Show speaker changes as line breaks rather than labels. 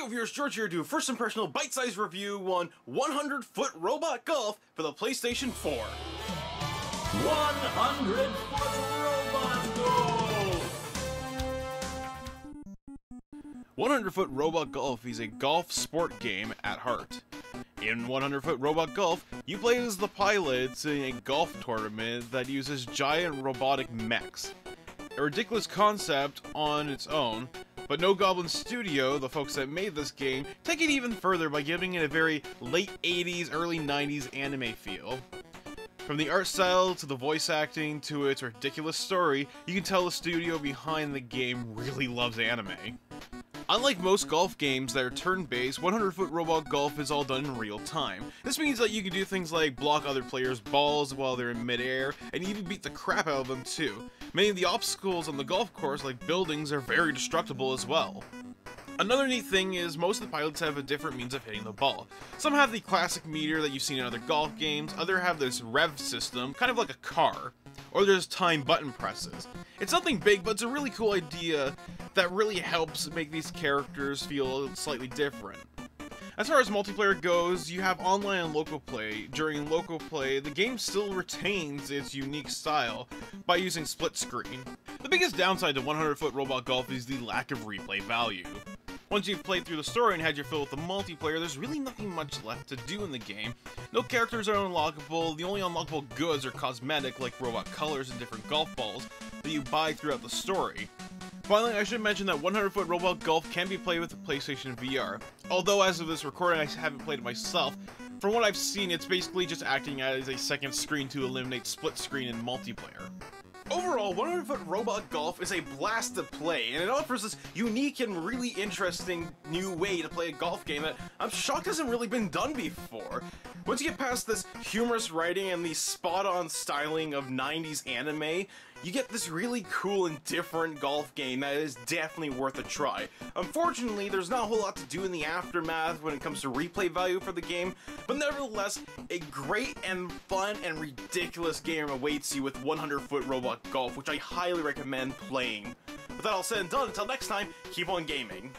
Yo viewers, George here to do a first impressional bite-sized review on 100 Foot Robot Golf for the PlayStation 4.
100 foot robot golf!
100 Foot Robot Golf is a golf sport game at heart. In 100 Foot Robot Golf, you play as the pilots in a golf tournament that uses giant robotic mechs. A ridiculous concept on its own, but No Goblin Studio, the folks that made this game, take it even further by giving it a very late 80s, early 90s anime feel. From the art style to the voice acting to its ridiculous story, you can tell the studio behind the game really loves anime. Unlike most golf games that are turn-based, 100 Foot Robot Golf is all done in real time. This means that you can do things like block other players' balls while they're in midair, and even beat the crap out of them too. Many of the obstacles on the golf course, like buildings, are very destructible as well. Another neat thing is most of the pilots have a different means of hitting the ball. Some have the classic meter that you've seen in other golf games, others have this rev system, kind of like a car, or there's time button presses. It's nothing big, but it's a really cool idea that really helps make these characters feel slightly different. As far as multiplayer goes, you have online and local play. During local play, the game still retains its unique style by using split screen. The biggest downside to 100 Foot Robot Golf is the lack of replay value. Once you've played through the story and had your fill with the multiplayer, there's really nothing much left to do in the game. No characters are unlockable, the only unlockable goods are cosmetic like robot colors and different golf balls that you buy throughout the story. Finally, I should mention that 100 Foot Robot Golf can be played with the PlayStation VR. Although as of this recording I haven't played it myself, from what I've seen it's basically just acting as a second screen to eliminate split screen in multiplayer. Overall, 100 Foot Robot Golf is a blast to play, and it offers this unique and really interesting new way to play a golf game that I'm shocked hasn't really been done before. Once you get past this humorous writing and the spot-on styling of 90s anime, you get this really cool and different golf game that is definitely worth a try. Unfortunately, there's not a whole lot to do in the aftermath when it comes to replay value for the game, but nevertheless, a great and fun and ridiculous game awaits you with 100 Foot Robot Golf, which I highly recommend playing. With that all said and done, until next time, keep on gaming.